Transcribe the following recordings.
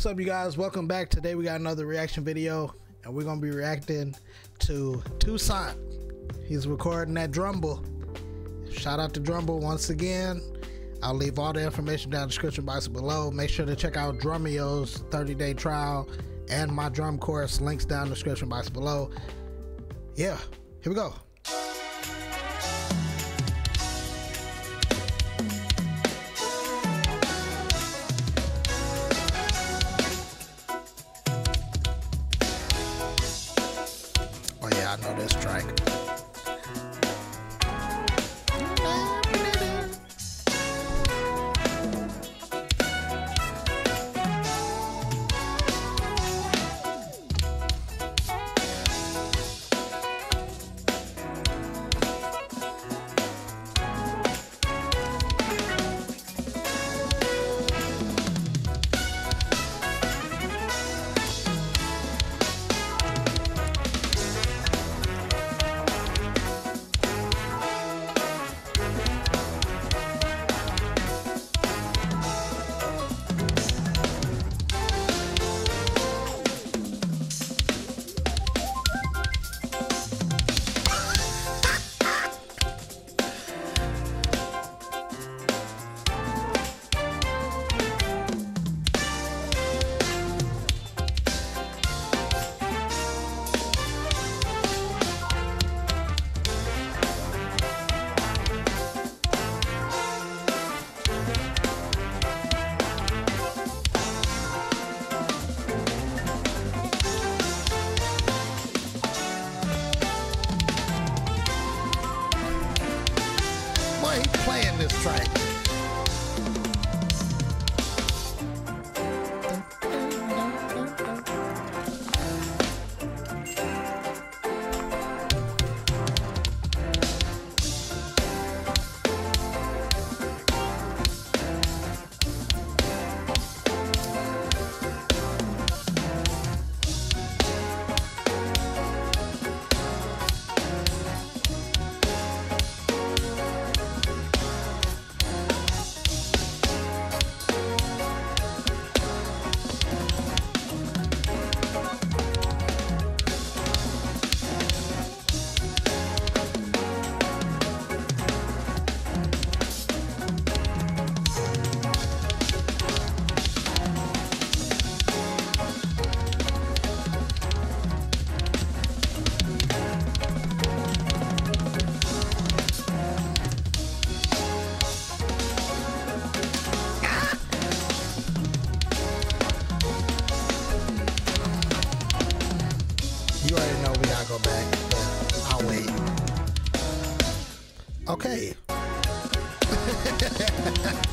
What's up, you guys? Welcome back. Today we got another reaction video, and we're gonna be reacting to Toussaint. He's recording that Drumble. Shout out to Drumble once again. I'll leave all the information down in the description box below. Make sure to check out Drumeo's 30 day trial and my drum course. Links down in the description box below. Yeah, here we go. Playing this track. You already know we gotta go back, but I'll wait. Okay.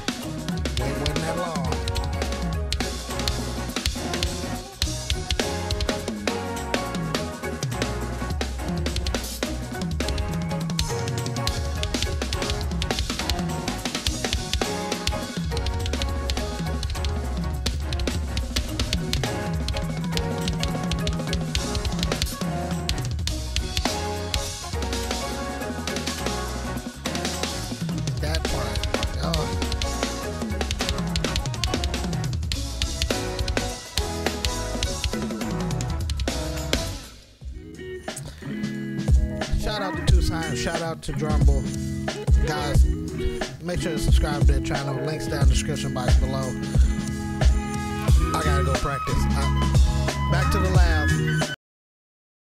shout out to Toussaint. Shout out to Drumble. Guys, make sure to subscribe to their channel. Links down in the description box below. I gotta go practice. I, back to the lab.